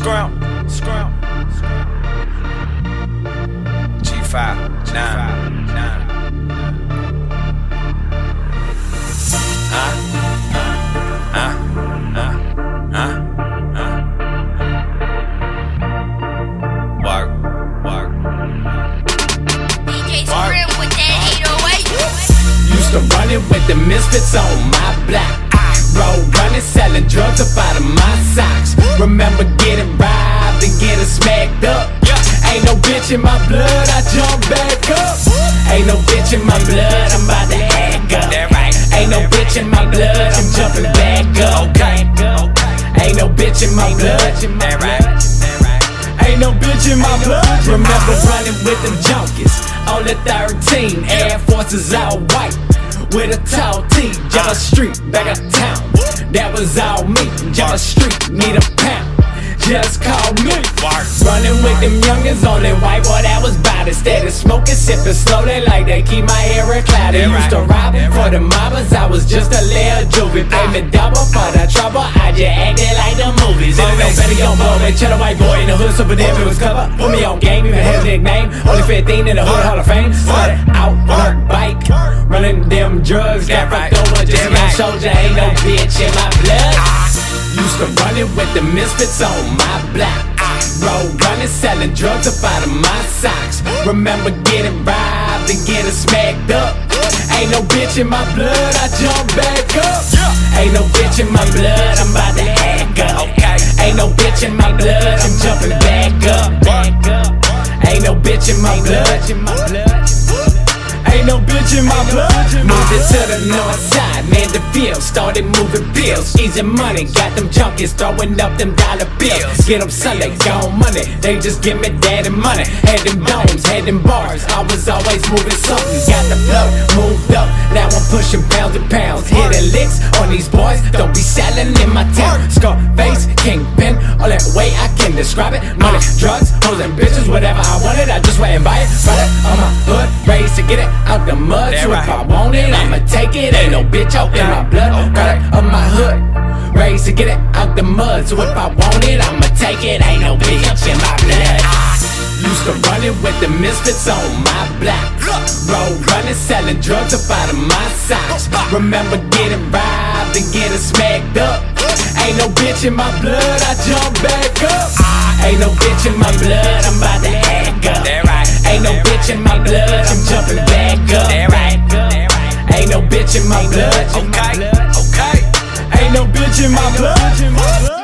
Scrum, scrum. G5, 9, 9. Huh? Huh? Huh? Huh? Huh? Work, work. DJ Scrim with that 808. Used to run it with the misfits on my block. Remember getting robbed and getting smacked up. Ain't no bitch in my blood, I jump back up. Ain't no bitch in my blood, I'm about to act up. Ain't no bitch in my blood, I'm jumping back up. Ain't no bitch in my blood. That right. That. Ain't no bitch in my blood. Remember running with them junkies on the 13. Air Forces all white with a tall tee. Jump street, back of town. That was all me. Jump street, need a pound. Just call me. Running with them youngins on that white boy that was bout it. Steady smoking, sipping slowly like they keep my hair clouded. Yeah, Used to rob for the mobbers, I was just a little juvie. Pay me double for the trouble, I just acted like the movies. No better, young boy, they cheddar white boy in the hood, so for them it was cover. Put me on game, even had a nickname. Only 15 in the hood, Hall of Fame. Started out on a bike, running them drugs. Got right. Soldier, ain't no bitch in my blood. Used to run it with the misfits on my block. Roll running, selling drugs up out of my socks. Remember getting robbed and getting smacked up. Ain't no bitch in my blood, I jump back up. Ain't no bitch in my blood, I'm about to act up. Okay. Ain't no bitch in my blood, I'm jumping back up. Back up. Ain't no bitch in my blood. Ain't no bitch in my blood. It to the north side, man. The field started moving bills. Easy money, got them junkies throwing up them dollar bills. Get them Sunday, gone money. They just give me daddy money. Had them domes, had them bars. I was always moving something. Got the flow, moved up. Now I'm pushing pounds and pounds. Hitting licks on these boys. Don't be selling in my town. Scarface, describe it. Money, drugs, hoes and bitches, whatever I wanted, I just went and buy it. Product on my hood, raised to get it out the mud. So if. I want it, I'ma take it. Ain't no bitch out in my blood. Product of my hood, raised to get it out the mud. So if I want it, I'ma take it. Ain't no bitch in my blood. Used to run it with the misfits on my block. Roll running, selling drugs up out of my socks. Remember getting robbed and getting smacked up. Ain't no bitch in my blood, I jump back blood. Okay. Okay. Ain't no bitch in my blood.